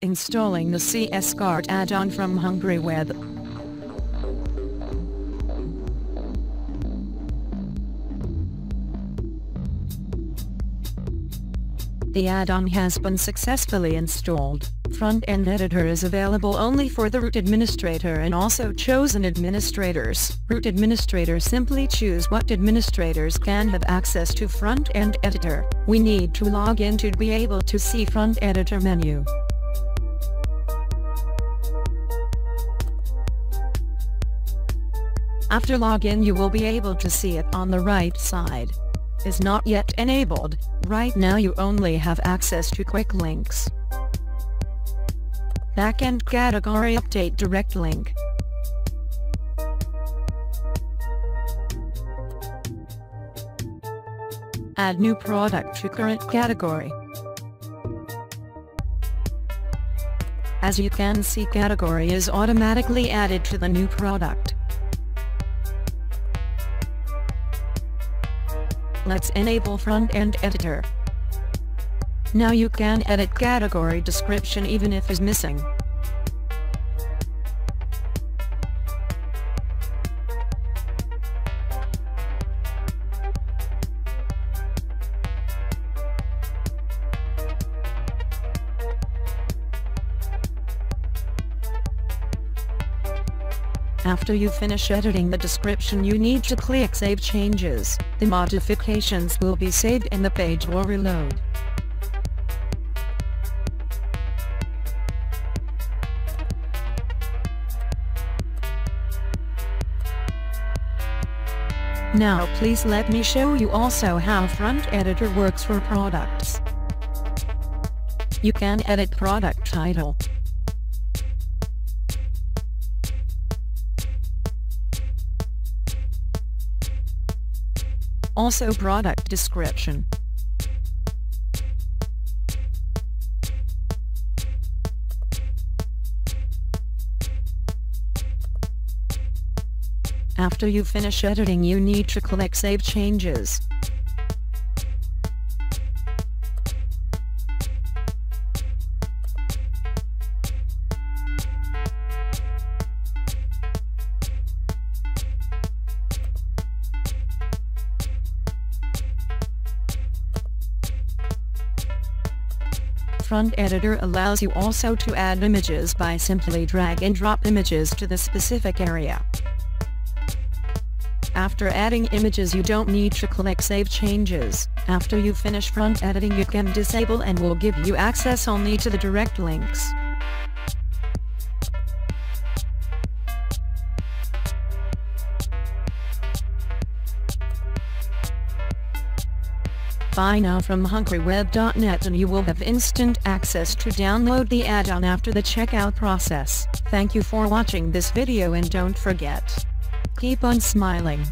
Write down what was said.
Installing the CS-Cart add-on from HungryWeb. The add-on has been successfully installed. Front-end editor is available only for the root administrator and also chosen administrators. Root administrator simply choose what administrators can have access to front-end editor. We need to log in to be able to see front editor menu. After login you will be able to see it on the right side. Is not yet enabled, right now you only have access to quick links. Backend category update direct link. Add new product to current category. As you can see category is automatically added to the new product. Let's enable front-end editor. Now you can edit category description even if is missing. After you finish editing the description you need to click Save Changes. The modifications will be saved and the page will reload. Now please let me show you also how Front Editor works for products. You can edit product title, Also product description. After you finish editing you need to click Save Changes. Front Editor allows you also to add images by simply drag and drop images to the specific area. After adding images you don't need to click Save Changes. After you finish front editing you can disable and will give you access only to the direct links. Buy now from hungryweb.net and you will have instant access to download the add-on after the checkout process. Thank you for watching this video and don't forget. Keep on smiling.